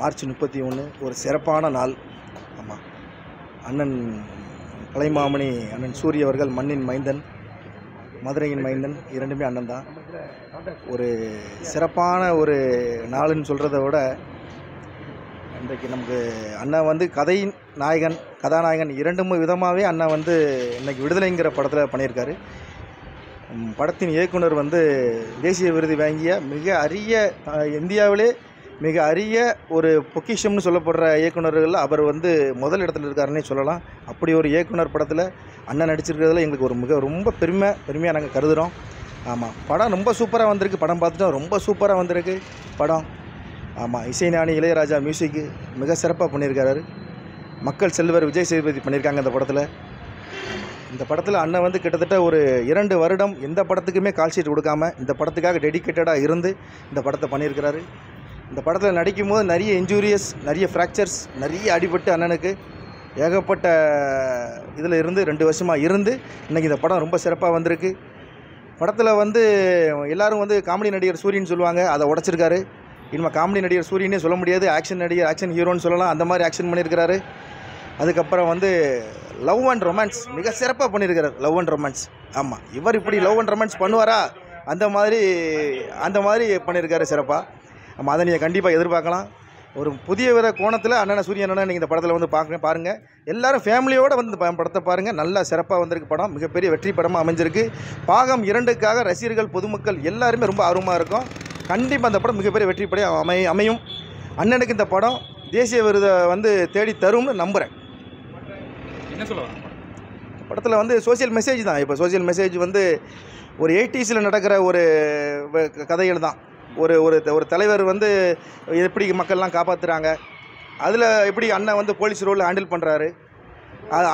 March முப்பத்தி ஒன்று ஒரு சிறப்பான நாள். ஆமாம் அண்ணன் கலைமாமணி அண்ணன் சூரிய அவர்கள் மண்ணின் மைந்தன் மதுரையின் மைந்தன் இரண்டுமே அண்ணன் தான். ஒரு சிறப்பான ஒரு நாளுன்னு சொல்கிறத விட இன்றைக்கு நமக்கு அண்ணன் வந்து கதையின் நாயகன் கதாநாயகன் இரண்டு விதமாகவே அண்ணன் வந்து இன்றைக்கி விடுதலைங்கிற படத்தில் பண்ணியிருக்காரு. படத்தின் இயக்குனர் வந்து தேசிய விருது வாங்கிய மிக அரிய இந்தியாவிலே மிக அரிய ஒரு பொக்கிஷம்னு சொல்லப்படுற இயக்குனர்கள் அவர் வந்து முதல் இடத்துல இருக்காருன்னே சொல்லலாம். அப்படி ஒரு இயக்குனர் படத்தில் அண்ணன் நடிச்சிருக்கிறதுல எங்களுக்கு ஒரு மிக ரொம்ப பெருமை பெருமையாக நாங்கள் கருதுகிறோம் ஆமாம் படம் ரொம்ப சூப்பராக வந்திருக்கு. படம் பார்த்துட்டோம் ரொம்ப சூப்பராக வந்திருக்கு. படம் ஆமாம் இசைஞானி இளையராஜா மியூசிக்கு மிக சிறப்பாக பண்ணியிருக்காரு. மக்கள் செல்வர் விஜய் சேதுபதி பண்ணியிருக்காங்க இந்த படத்தில். இந்த படத்தில் அண்ணன் வந்து கிட்டத்தட்ட ஒரு இரண்டு வருடம் எந்த படத்துக்குமே கால் ஷீட் கொடுக்காம இந்த படத்துக்காக டெடிக்கேட்டடாக இருந்து இந்த படத்தை பண்ணியிருக்கிறாரு. இந்த படத்தில் நடிக்கும் போது நிறைய இன்ஜூரியஸ் நிறைய ஃப்ராக்சர்ஸ் நிறைய அடிபட்டு அண்ணனுக்கு ஏகப்பட்ட இதில் இருந்து ரெண்டு வருஷமாக இருந்து இன்றைக்கி இந்த படம் ரொம்ப சிறப்பாக வந்திருக்கு. படத்தில் வந்து எல்லோரும் வந்து காமெடி நடிகர் சூரியன் சொல்லுவாங்க அதை உடச்சிருக்காரு. இனிமேல் காமெடி நடிகர் சூரியனே சொல்ல முடியாது ஆக்ஷன் நடிகர் ஆக்ஷன் ஹீரோன்னு சொல்லலாம் அந்த மாதிரி ஆக்ஷன் பண்ணியிருக்கிறாரு. அதுக்கப்புறம் வந்து லவ் அண்ட் ரொமான்ஸ் மிக சிறப்பாக பண்ணியிருக்கிறார் லவ் அண்ட் ரொமான்ஸ் ஆமாம் இவர் இப்படி லவ் அண்ட் ரொமான்ஸ் பண்ணுவாரா? அந்த மாதிரி அந்த மாதிரி பண்ணியிருக்காரு சிறப்பாக ஆமாம் அதை நீங்கள் கண்டிப்பாக எதிர்பார்க்கலாம். ஒரு புதிய வித கோணத்தில் அண்ணனை சூரிய அண்ணனை நீங்கள் இந்த படத்தில் வந்து பார்க்க பாருங்கள் எல்லாரும் ஃபேமிலியோடு வந்து இந்த படத்தை பாருங்கள் நல்லா சிறப்பாக வந்திருக்கு படம். மிகப்பெரிய வெற்றி படமாக அமைஞ்சிருக்கு. பாகம் இரண்டுக்காக ரசிகர்கள் பொதுமக்கள் எல்லாருமே ரொம்ப ஆர்வமாக இருக்கும். கண்டிப்பாக அந்த படம் மிகப்பெரிய வெற்றி படம் அமை அமையும். அண்ணனுக்கு இந்த படம் தேசிய விருதை வந்து தேடி தரும்னு நம்புகிறேன் என்ன சொல்ல வராங்க படத்தில் வந்து சோஷியல் மெசேஜ் தான். இப்போ சோஷியல் மெசேஜ் வந்து ஒரு எயிட்டிஸில் நடக்கிற ஒரு கதைகள் தான். ஒரு ஒரு ஒரு தலைவர் வந்து எப்படி மக்கள்லாம் காப்பாற்றுறாங்க அதில் எப்படி அண்ணன் வந்து போலீஸ் ரோலில் ஹேண்டில் பண்ணுறாரு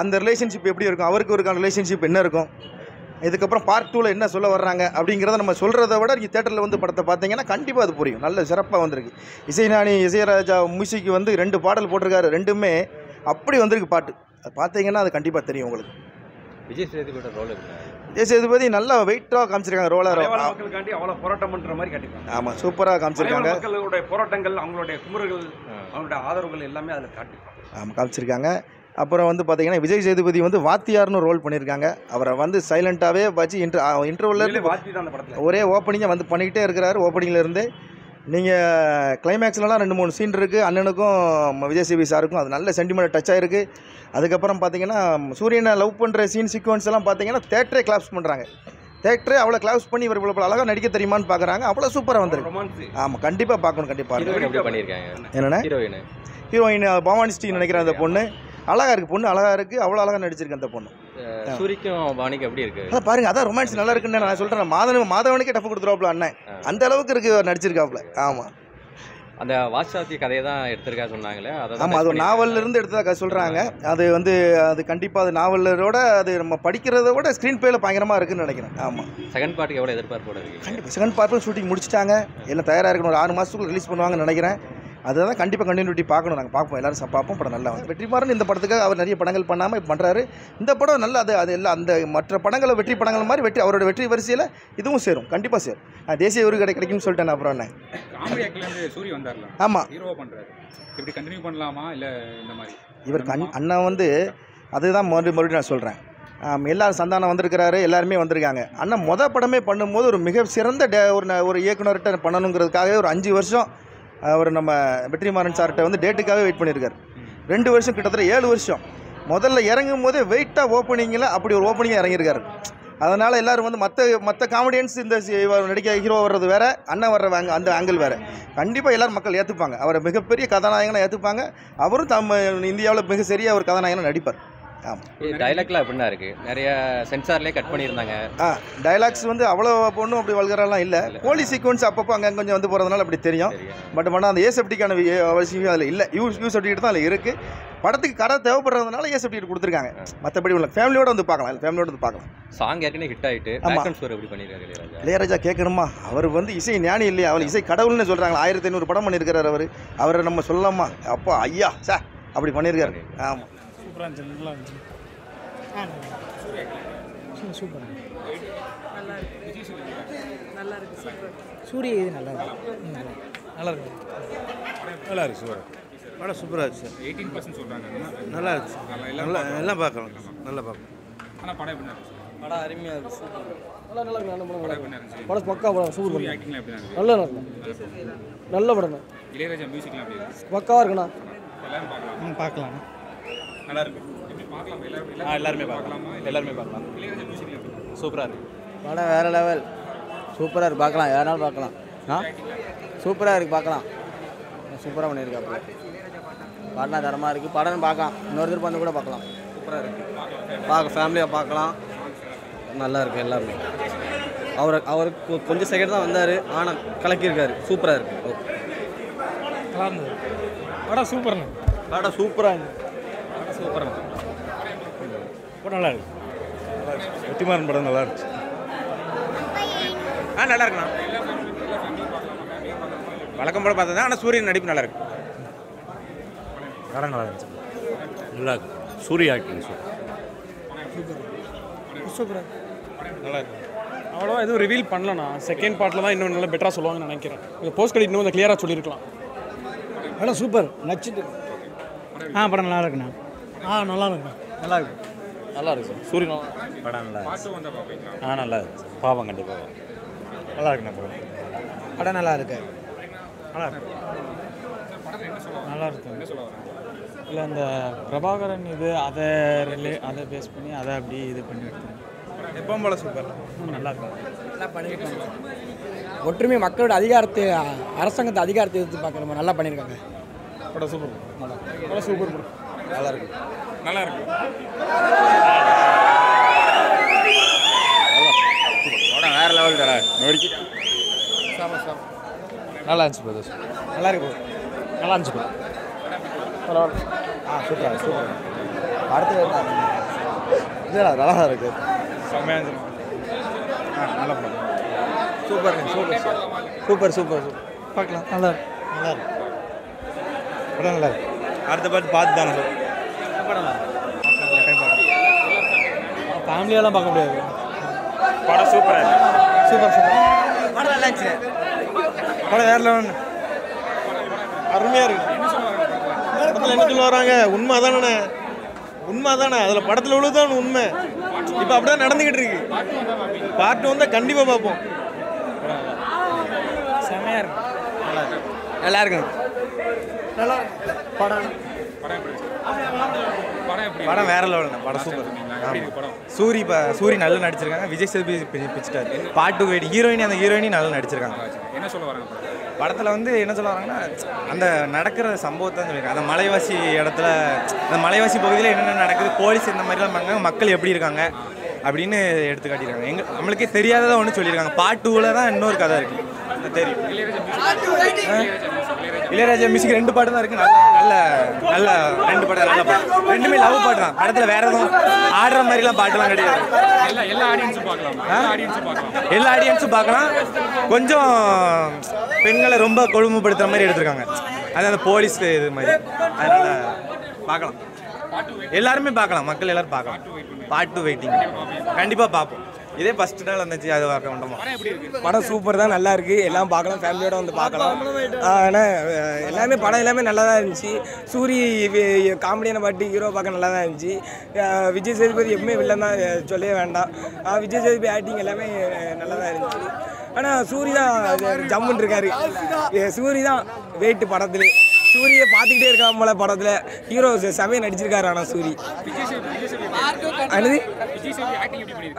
அந்த ரிலேஷன்ஷிப் எப்படி இருக்கும்? அவருக்கு இருக்கான ரிலேஷன்ஷிப் என்ன இருக்கும்? இதுக்கப்புறம் பார்ட் டூவில் என்ன சொல்ல வர்றாங்க? அப்படிங்கிறத நம்ம சொல்கிறத விட நீங்கள் தேட்டரில் வந்து படத்தை பார்த்தீங்கன்னா கண்டிப்பாக அது புரியும். நல்ல சிறப்பாக வந்திருக்கு. இசைஞானி இசையராஜா மியூசிக்கு வந்து ரெண்டு பாடல் போட்டிருக்காரு. ரெண்டுமே அப்படி வந்திருக்கு பாட்டு. அது பார்த்தீங்கன்னா அது கண்டிப்பாக தெரியும் உங்களுக்கு. விஜய் சேதுபதியோட ரோல் இருக்கு விஜய் சேதுபதி நல்லா வெயிட்டாக காமிச்சிருக்காங்க ரோலர் மக்களுக்காண்டி அவ்வளோ போராட்டம் பண்ற மாதிரி காட்டிருக்காங்க ஆமாம் சூப்பராக காமிச்சிருக்காங்க. மக்களுடைய போராட்டங்கள் அவங்களுடைய குமுறுகள் அவங்களுடைய ஆதரவுகள் எல்லாமே அதில் காட்டிருக்காங்க ஆமாம் காமிச்சிருக்காங்க. அப்புறம் வந்து பார்த்தீங்கன்னா விஜய் சேதுபதி வந்து வாத்தியார்னு ரோல் பண்ணியிருக்காங்க. அவரை வந்து சைலண்ட்டாகவே வச்சு இன்ட்ரு இன்டர்வலில் உண்மையிலே வாத்தி தான் அந்த படத்தில். ஒரே ஓப்பனிங்கை வந்து பண்ணிக்கிட்டே இருக்கிறாரு ஓப்பனிங்ல இருந்து. நீங்கள் கிளைமேக்ஸ்லலாம் ரெண்டு மூணு சீன் இருக்குது அண்ணனுக்கும் விஜய் சேவி சாருக்கும் அது நல்ல சென்டிமெண்ட் டச் ஆயிருக்கு அதுக்கப்புறம் பார்த்தீங்கன்னா சூரியனை லவ் பண்ணுற சீன் சீக்வன்ஸ் எல்லாம் பார்த்தீங்கன்னா தேட்டரே கிளாப்ஸ் பண்ணுறாங்க தேட்டரே அவ்வளோ கிளாப்ஸ் பண்ணி இவர் இவ்வளோ அழகாக நடிக்க தெரியுமான்னு பார்க்குறாங்க அவ்வளோ சூப்பராக வந்திருக்கு. ஆமாம் கண்டிப்பாக பார்க்கணும் கண்டிப்பாக என்னென்ன ஹீரோயின் ஹீரோயின் பவானி ஸ்ரீ நினைக்கிறேன் அந்த பொண்ணு. அழகாக இருக்குது பொண்ணு அழகாக இருக்குது அவ்வளோ அழகாக நடிச்சிருக்கு அந்த பொண்ணு. சூரிக்கும் பாணிக்கு எப்படி இருக்கு? அதான் பாருங்க அதான் ரொமான்ஸ் நல்லா இருக்குன்னு நான் சொல்கிறேன் மாதவன் மாதவனுக்கே டஃப் கொடுத்துருவாப்புல அண்ணன். அந்த அளவுக்கு இருக்கு அவர் நடிச்சிருக்காப்புல ஆமாம் அந்த வாட்சாத்தி கதையை தான் எடுத்திருக்கா சொன்னாங்களே ஆமாம் அது ஒரு நாவல்ல இருந்து எடுத்ததாக சொல்கிறாங்க அது வந்து அது கண்டிப்பாக அது நாவலரோட அது நம்ம படிக்கிறத விட ஸ்க்ரீன் பிளேல பயங்கரமாக இருக்குன்னு நினைக்கிறேன். ஆமாம் செகண்ட் பார்ட்டுக்கு எவ்வளோ எதிர்பார்ப்போட இருக்கு கண்டிப்பாக செகண்ட் பார்ட்டும் ஷூட்டிங் முடிச்சிட்டாங்க. எல்லாம் தயாராக இருக்கணும். ஒரு ஆறு மாதத்துக்குள்ள ரிலீஸ் பண்ணுவாங்கன்னு நினைக்கிறேன். அதுதான் கண்டிப்பாக கண்டினியூட்டி பார்க்கணும். நாங்கள் பார்ப்போம். எல்லாரும் பார்ப்போம். படம் நல்லா வந்து வெற்றிமாறன் இந்த படத்துக்காக அவர் நிறைய படங்கள் பண்ணாமல் இப்போ பண்ணுறாரு இந்த படம் நல்லா அது அது எல்லாம் அந்த மற்ற படங்களை வெற்றி படங்கள் மாதிரி வெற்றி அவரோட வெற்றி வரிசையில் இதுவும் சேரும். கண்டிப்பாக சேரும். தேசிய விருது கிடை கிடைக்கும்னு சொல்லிட்டேன் அப்புறம் என்ன? சூரிய வந்தார்ல. ஆமாம் இப்படி கண்டினியூ பண்ணலாமா? இல்லை இந்த மாதிரி இவர் கண் அண்ணன் வந்து அதுதான் மறுபடியும் மறுபடியும் நான் சொல்கிறேன் எல்லாரும் சந்தானம் வந்திருக்கிறாரு. எல்லாருமே வந்திருக்காங்க. அண்ணன் மொத படமே பண்ணும்போது ஒரு மிக சிறந்த டே ஒரு ஒரு இயக்குனர்கிட்ட பண்ணணுங்கிறதுக்காக ஒரு அஞ்சு வருஷம் அவர் நம்ம வெற்றிமாறன் சார்கிட்ட வந்து டேட்டுக்காகவே வெயிட் பண்ணியிருக்காரு. ரெண்டு வருஷம் கிட்டத்தட்ட ஏழு வருஷம். முதல்ல இறங்கும் போதே வெயிட்டாக ஓப்பனிங்கில் அப்படி ஒரு ஓப்பனிங்காக இறங்கியிருக்காரு. அதனால் எல்லாரும் வந்து மற்ற மற்ற காமெடியன்ஸ் இந்த நடிக்க ஹீரோ வர்றது வேறு அண்ணன் வர்ற வாங்க அந்த ஆங்கிள் வேறு. கண்டிப்பாக எல்லாரும் மக்கள் ஏற்றுப்பாங்க அவரை மிகப்பெரிய கதாநாயகனாக ஏற்றுப்பாங்க அவரும் தம் இந்தியாவில் மிக சரியாக ஒரு கதாநாயகனாக நடிப்பார். டைலாக்லாம் எப்படின்னா இருக்கு? நிறைய சென்சார்லேயே கட் பண்ணியிருந்தாங்க. ஆ டைலாக்ஸ் வந்து அவ்வளோ பொண்ணும் அப்படி வல்கரெல்லாம் இல்லை. போலீஸ் சீக்வன்ஸ் அப்பப்போ அங்கே கொஞ்சம் வந்து போகிறதுனால அப்படி தெரியும். பட் ஆனால் அந்த ஏ செப்டிக்கான அவசியம் அதில் இல்லை. யூஸ் யூ சர்டிஃபிகேட் தான் அதில் இருக்குது படத்துக்கு கதை தேவைப்படுறதுனால ஏ சர்டிஃபிகேட் கொடுத்துருக்காங்க. மற்றபடி உள்ள ஃபேமிலியோட வந்து பார்க்கலாம். ஃபேமிலியோட வந்து பார்க்கலாம். சாங் ஏற்கனவே ஹிட் ஆயிட்டு. ஆமா. பேக்ரவுண்ட் ஸ்கோர் எப்படி பண்ணியிருக்காரு இளையராஜா? இளையராஜா கேட்கணுமா? அவர் வந்து இசை ஞானி இல்லையா? அவர் இசை கடவுள்னு சொல்கிறாங்க ஆயிரத்தி ஐநூறு படம் பண்ணியிருக்கிறார் அவர். அவரை நம்ம சொல்லலாமா? அப்பா ஐயா சார் அப்படி பண்ணியிருக்காரு ஆமாம் சூப்பராக இருந்துச்சு நல்லா இருந்துச்சு ஆ சூப்பர் நல்லா இருக்கு சூப்பர் சூரிய இது நல்லா இருக்கு நல்லா நல்லா இருக்கு நல்லா இருக்கு சூப்பர் படம் சூப்பராக இருந்துச்சு சார் எயிட்டீன் பர்சன்ட் சொல்கிறாங்க நல்லா இருக்கு நல்லா எல்லாம் பார்க்கலாம் நல்லா பார்க்கலாம் ஆனால் படம் எப்படி படம் அருமையாக இருக்கு சூப்பர் நல்லா நல்லா இருக்கு நல்ல படம் படம் பக்கா படம் சூப்பர் சூரிய ஆக்டிங்லாம் நல்ல நல்லா நல்ல படம் இளையராஜா மியூசிக்லாம் எப்படி இருந்துச்சு பக்காவாக இருக்குண்ணா எல்லாரும் பார்க்கலாம் பார்க்கலாம் நல்லா இருக்கு எல்லாரும் ஆ எல்லாருமே பார்க்கலாம். எல்லாருமே பார்க்கலாம். சூப்பராக இருக்கு. படம் வேறு லெவல். சூப்பராக இருக்கு. பார்க்கலாம். யாருனாலும் பார்க்கலாம். ஆ? சூப்பராக இருக்கு. பார்க்கலாம். சூப்பராக பண்ணியிருக்காப்புல படம் தரமாக இருக்குது படம் பார்க்கலாம். இன்னொருத்தர் வந்து கூட பார்க்கலாம். சூப்பராக இருக்குது பார்க்க ஃபேமிலியாக பார்க்கலாம். நல்லா இருக்கு எல்லாருமே. அவர் அவருக்கு கொஞ்சம் செகண்ட் தான் வந்தார். ஆனால் கலக்கியிருக்காரு. சூப்பராக இருக்குது இருந்தது படம் சூப்பர்ண்ணா. படம் சூப்பராக இருந்துச்சு படம் நல்லா இருக்கு வெற்றிமாறன் படம் நல்லா இருந்துச்சு ஆ நல்லா இருக்குண்ணா வழக்கம் போல பார்த்தது ஆனால் சூரியன் நடிப்பு நல்லா இருக்கு படம் நல்லா இருந்துச்சு நல்லா இருக்கு. சூரிய ஆக்டிங் சூப்பராக நல்லா இருக்கு அவ்வளோவா எதுவும் ரிவீல் பண்ணலண்ணா. செகண்ட் பார்ட்டில் தான் இன்னும் நல்லா பெட்டராக சொல்லுவாங்கன்னு நினைக்கிறேன். இந்த போஸ்ட் கிரெடிட் இன்னும் கொஞ்சம் கிளியராக சொல்லியிருக்கலாம். படம் சூப்பர். நச்சுட்டு. ஆ படம் நல்லா இருக்குண்ணா ஆ நல்லா இருக்குண்ணா நல்லா இருக்கு நல்லா இருக்கு சார். சூரியன் படம் நல்லா பாட்டு வந்தால் பார்ப்பீங்களா ஆ நல்லா இருந்துச்சு பாவம் கண்டிப்பாக நல்லா இருக்குண்ணா படம். படம் நல்லா இருக்கு நல்லா இருக்கு நல்லா இருக்கு இல்லை அந்த பிரபாகரன் இது அதை ரிலே அதை பேஸ் பண்ணி அதை அப்படி இது பண்ணி எடுத்தோம் எப்பவும் போல சூப்பர் நல்லா இருக்கும் நல்லா பண்ணியிருக்காங்க. ஒற்றுமை மக்களோட அதிகாரத்தை அரசாங்கத்தை அதிகாரத்தை எதிர்த்து பார்க்குற மாதிரி நல்லா பண்ணியிருக்காங்க. படம் சூப்பர் நல்லா. படம் சூப்பர் படம் நல்லா இருக்கு நல்லா இருக்கு வேற லெவல் தர நல்லா இருந்துச்சு பிரதர்ஸ் நல்லா இருக்கு நல்லா இருந்துச்சு படம் ஆ சூப்பராக சூப்பர் அடுத்து இல்லை நல்லா இருக்கு. செம்மையாக இருந்துச்சு ஆ நல்ல படம் super super super super super பார்க்கலாம். நல்லா இருக்கு. நல்லா இருக்கு. படம் நல்லா இருக்கு. அடுத்த பார்த்து பார்த்து தானே ஃபேமிலியெல்லாம் பார்க்க முடியாது. படம் சூப்பராக சூப்பர் சூப்பர் படம் நல்லா இருந்துச்சு. படம் வேற லெவல் அருமையாக இருக்கு. படத்தில் என்ன சொல்ல வராங்க உண்மை தானே உண்மை தானே அதில் படத்தில் உள்ளதுதான் உண்மை. இப்போ அப்படியே நடந்துக்கிட்டு இருக்கு. பாட்டு வந்தால் கண்டிப்பாக பார்ப்போம். செமையாக இருக்கு. நல்லா இருக்குங்க நல்லா படம். படம் படம் வேற லெவலுங்க படம் சூப்பர் சூரி இப்போ சூரி நல்லா நடிச்சிருக்காங்க. விஜய் சேதுபதி பி- பாட்டு வெயிட் ஹீரோயினி அந்த ஹீரோயினி நல்லா நடிச்சிருக்காங்க. என்ன சொல்ல வராங்க படத்தில் வந்து என்ன சொல்ல வராங்கன்னா அந்த நடக்கிற சம்பவத்தை தான் சொல்லியிருக்காங்க. அந்த மலைவாசி இடத்துல அந்த மலைவாசி பகுதியில் என்னென்ன நடக்குது போலீஸ் இந்த மாதிரிலாம் பண்ணாங்க மக்கள் எப்படி இருக்காங்க அப்படின்னு எடுத்து காட்டியிருக்காங்க. எங்க நம்மளுக்கே தெரியாததை ஒன்று சொல்லியிருக்காங்க. பாட்டு டூவில் தான் இன்னொரு கதை இருக்குது தெரியும். இளையராஜா மியூசிக் ரெண்டு பாட்டு தான் இருக்கு. நல்ல நல்ல நல்ல ரெண்டு பாட்டு நல்ல பாட்டு. ரெண்டுமே லவ் பாட்டு தான் படத்தில் வேற எதுவும் ஆடுற மாதிரிலாம் பாட்டுலாம் கிடையாது. எல்லா ஆடியன்ஸும் பார்க்கலாம். எல்லா ஆடியன்ஸும் கொஞ்சம் பெண்களை ரொம்ப கொடுமைப்படுத்துற மாதிரி எடுத்திருக்காங்க. அது அந்த போலீஸ் இது மாதிரி. அதனால பார்க்கலாம். எல்லாருமே பார்க்கலாம். மக்கள் எல்லாரும் பார்க்கலாம். பாட்டு வெயிட்டிங் கண்டிப்பாக பார்ப்போம். இதே ஃபர்ஸ்ட் நாள் வந்துச்சு அது பார்க்க வேண்டாமா? படம் சூப்பர் தான் நல்லா இருக்கு. எல்லாம் பார்க்கலாம் ஃபேமிலியோட வந்து பார்க்கலாம். ஆனால் எல்லாமே படம் எல்லாமே நல்லா தான் இருந்துச்சு. சூரி காமெடியான பாட்டு ஹீரோ பார்க்க நல்லா தான் இருந்துச்சு விஜய் சேதுபதி எப்பவுமே வில்லன் தான் சொல்லவே வேண்டாம். விஜய் சேதுபதி ஆக்டிங் எல்லாமே நல்லா தான் இருந்துச்சு. ஆனால் சூரி தான் ஜம்முன் இருக்காரு. சூரி தான் வெயிட்டு படத்துல. சூரியை பார்த்துக்கிட்டே இருக்கான் போல படத்தில். ஹீரோ செமையை நடிச்சிருக்காரு ஆனால் சூரி. என்னது?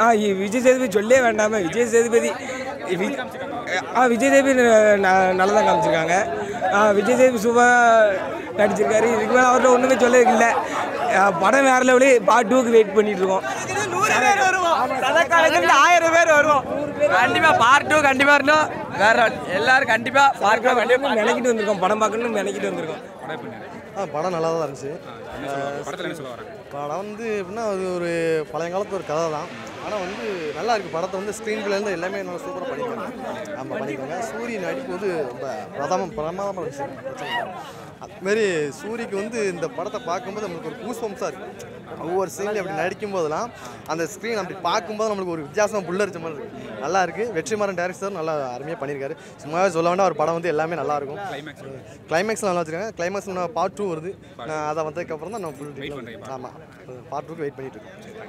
ஆ விஜய் சேதுபதி சொல்லவே வேண்டாமே. விஜய் சேதுபதி வி- ஆ விஜய் சேதுபதி ந- நல்லா தான் காமிச்சிருக்காங்க. ஆ விஜய் சேதுபதி சூப்பராக நடிச்சிருக்காரு. இதுக்கு மேலே அவர்கிட்ட ஒன்றுமே சொல்ல இல்லை படம் வேற லெவலு பார்ட் டூக்கு வெயிட் பண்ணிட்டு இருக்கோம் ஆயிரம் பேர் வருவோம் கண்டிப்பாக பார்ட் டூ கண்டிப்பாக வரணும். வேற எல்லாரும் கண்டிப்பாக பார்ட் நினைக்கிட்டு வந்திருக்கோம். படம் பார்க்கணும்னு நினைக்கிட்டு வந்திருக்கோம். படம் ஆ படம் நல்லா தான் இருந்துச்சு படம் வந்து எப்படின்னா அது ஒரு பழைய காலத்து ஒரு கதை தான். ஆனால் வந்து நல்லா இருக்கு. படத்தை வந்து ஸ்க்ரீன் பிளேருந்து எல்லாமே நல்லா சூப்பராக பண்ணியிருக்காங்க. ஆமாம் பண்ணியிருக்காங்க. சூரிய நடிப்பு வந்து ரொம்ப பிரதம பிரமாதமாக இருந்துச்சு. அதுமாரி சூரிக்கு வந்து இந்த படத்தை பார்க்கும்போது நம்மளுக்கு ஒரு கூஸ் பம்ப்ஸாக இருக்குது ஒவ்வொரு சீன்லையும் அப்படி நடிக்கும் போதெல்லாம் அந்த ஸ்க்ரீன் அப்படி பார்க்கும்போது நம்மளுக்கு ஒரு வித்தியாசமாக புல்லரிச்ச மாதிரி இருக்குது நல்லா இருக்குது வெற்றிமாறன் டேரக்டர் நல்லா அருமையாக பண்ணியிருக்காரு. சும்மாவே சொல்ல வேண்டாம் ஒரு படம் வந்து எல்லாமே நல்லா இருக்கும். கிளைமேக்ஸ் நல்லா வச்சிருக்காங்க. கிளைமேக்ஸ் பார்ட் டூ வருது. நான் அதை வந்ததுக்கப்புறம் தான் நான் ஃபுல் ஆமாம் பார்ட் டூக்கு வெயிட் பண்ணிட்டு இருக்கேன்